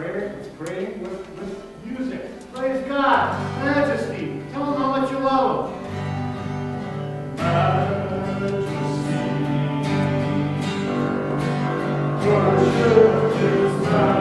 pray, let's pray with, with music. Praise God. Majesty. Tell them how much you love them. Majesty. Worship majesty.